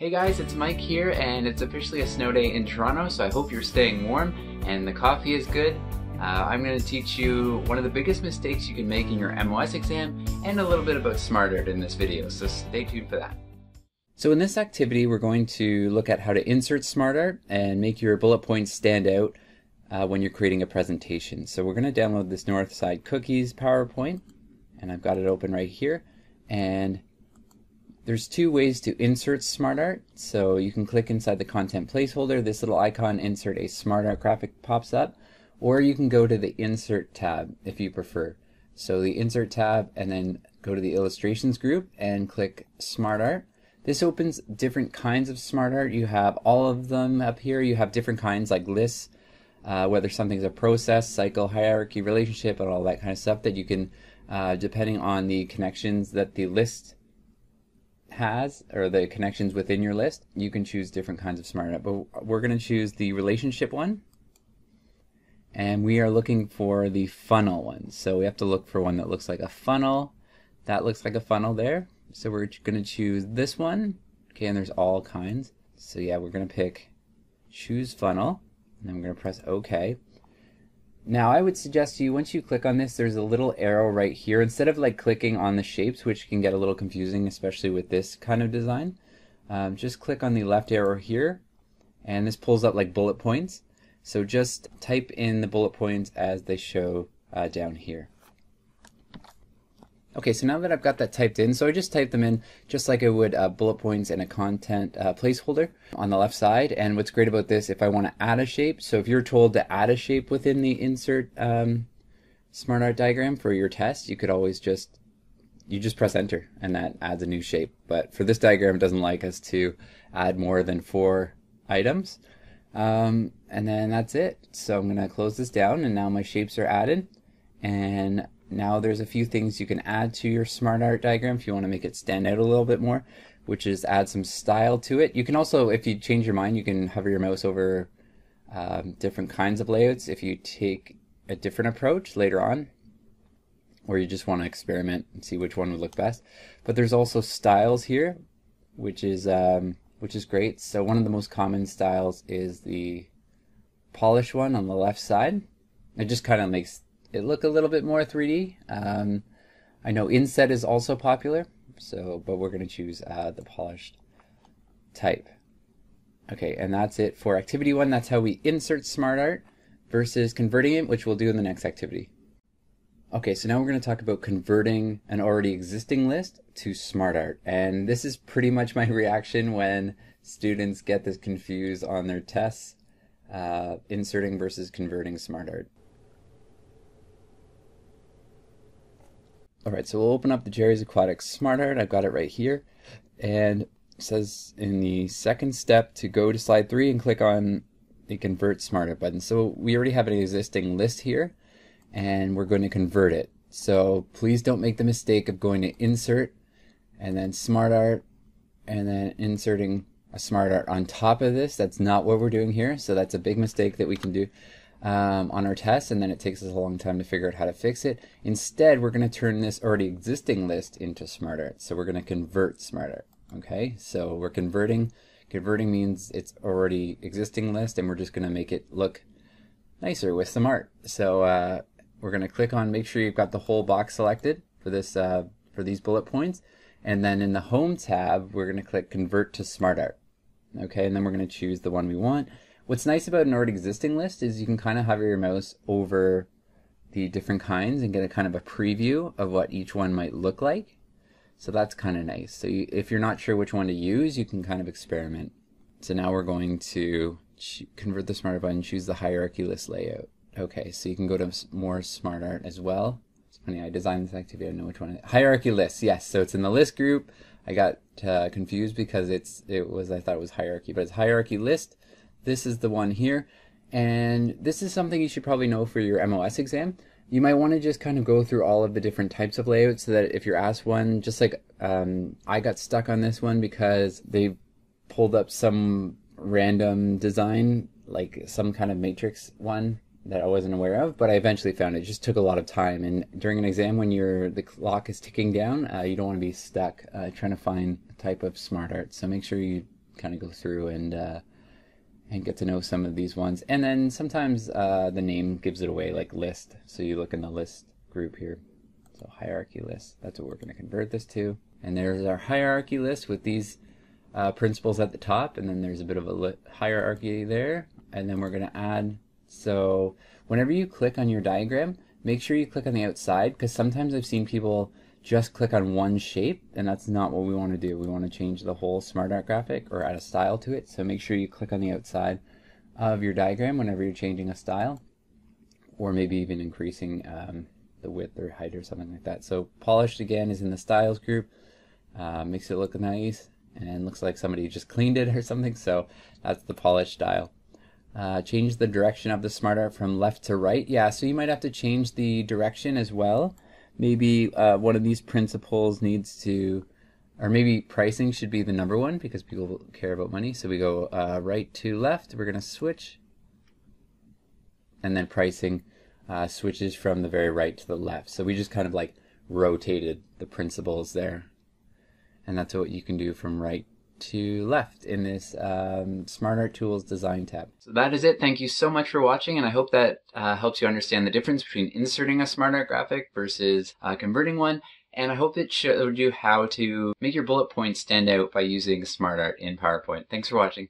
Hey guys, it's Mike here, and it's officially a snow day in Toronto, so I hope you're staying warm and the coffee is good. Uh, I'm going to teach you one of the biggest mistakes you can make in your MOS exam and a little bit about SmartArt in this video, so stay tuned for that. So in this activity, we're going to look at how to insert SmartArt and make your bullet points stand out uh, when you're creating a presentation. So we're going to download this Northside Cookies PowerPoint, and I've got it open right here. And there's two ways to insert SmartArt. So you can click inside the content placeholder. This little icon, insert a SmartArt graphic, pops up. Or you can go to the Insert tab if you prefer. So the Insert tab and then go to the Illustrations group and click SmartArt. This opens different kinds of SmartArt. You have all of them up here. You have different kinds like lists, uh, whether something's a process, cycle, hierarchy, relationship, and all that kind of stuff that you can, uh, depending on the connections that the list has or the connections within your list, you can choose different kinds of SmartArt. But we're going to choose the relationship one. And we are looking for the funnel one. So we have to look for one that looks like a funnel. That looks like a funnel there. So we're going to choose this one. Okay, and there's all kinds. So yeah, we're going to pick choose funnel. And then we're going to press OK. Now I would suggest to you, once you click on this, there's a little arrow right here. Instead of like clicking on the shapes, which can get a little confusing, especially with this kind of design, um, just click on the left arrow here, and this pulls up like bullet points. So just type in the bullet points as they show uh, down here. Okay, so now that I've got that typed in, so I just type them in just like I would uh, bullet points in a content uh, placeholder on the left side. And what's great about this, if I want to add a shape, so if you're told to add a shape within the insert um, SmartArt diagram for your test, you could always just, you just press enter and that adds a new shape. But for this diagram, it doesn't like us to add more than four items. Um, and then that's it. So I'm going to close this down and now my shapes are added. And now there's a few things you can add to your SmartArt diagram if you want to make it stand out a little bit more, which is add some style to it. You can also, if you change your mind, you can hover your mouse over um, different kinds of layouts if you take a different approach later on, or you just want to experiment and see which one would look best. But there's also styles here, which is um, which is great. So one of the most common styles is the polish one on the left side. It just kind of makes it look a little bit more 3D. Um, I know inset is also popular, so but we're going to choose uh, the polished type. Okay, and that's it for activity one. That's how we insert SmartArt versus converting it, which we'll do in the next activity. Okay, so now we're going to talk about converting an already existing list to SmartArt. And this is pretty much my reaction when students get this confused on their tests, uh, inserting versus converting SmartArt. All right, so we'll open up the Jerry's Aquatics SmartArt. I've got it right here. And says in the second step to go to slide three and click on the Convert SmartArt button. So we already have an existing list here, and we're going to convert it. So please don't make the mistake of going to Insert, and then SmartArt, and then inserting a SmartArt on top of this. That's not what we're doing here, so that's a big mistake that we can do um, on our test and then it takes us a long time to figure out how to fix it. Instead, we're going to turn this already existing list into SmartArt. So we're going to convert SmartArt. Okay, so we're converting. Converting means it's already existing list and we're just going to make it look nicer with some art. So uh, we're going to click on make sure you've got the whole box selected for this uh, for these bullet points. And then in the Home tab, we're going to click Convert to SmartArt. Okay, and then we're going to choose the one we want. What's nice about an already existing list is you can kind of hover your mouse over the different kinds and get a kind of a preview of what each one might look like. So that's kind of nice. So you, if you're not sure which one to use, you can kind of experiment. So now we're going to convert the SmartArt button, choose the hierarchy list layout. Okay, so you can go to more SmartArt as well. It's funny, I designed this activity, I know which one. Hierarchy list, yes. So it's in the list group. I got uh, confused because it's it was I thought it was hierarchy, but it's hierarchy list. This is the one here. And this is something you should probably know for your MOS exam. You might want to just kind of go through all of the different types of layouts so that if you're asked one, just like um, I got stuck on this one because they pulled up some random design, like some kind of matrix one that I wasn't aware of, but I eventually found it. it just took a lot of time. And during an exam, when your the clock is ticking down, uh, you don't want to be stuck uh, trying to find a type of SmartArt. So make sure you kind of go through and uh, and get to know some of these ones. And then sometimes uh, the name gives it away, like list. So you look in the list group here. So hierarchy list, that's what we're going to convert this to. And there's our hierarchy list with these uh, principles at the top, and then there's a bit of a hierarchy there. And then we're going to add, so whenever you click on your diagram, make sure you click on the outside, because sometimes I've seen people just click on one shape, and that's not what we want to do. We want to change the whole SmartArt graphic or add a style to it. So make sure you click on the outside of your diagram whenever you're changing a style, or maybe even increasing um, the width or height or something like that. So polished again is in the styles group. Uh, makes it look nice and looks like somebody just cleaned it or something. So that's the polished style. Uh, change the direction of the SmartArt from left to right. Yeah, so you might have to change the direction as well. Maybe uh, one of these principles needs to, or maybe pricing should be the number one because people care about money. So we go uh, right to left. We're going to switch. And then pricing uh, switches from the very right to the left. So we just kind of like rotated the principles there. And that's what you can do from right to left in this um, SmartArt Tools Design tab. So that is it. Thank you so much for watching, and I hope that uh, helps you understand the difference between inserting a SmartArt graphic versus uh, converting one. And I hope it showed you how to make your bullet points stand out by using SmartArt in PowerPoint. Thanks for watching.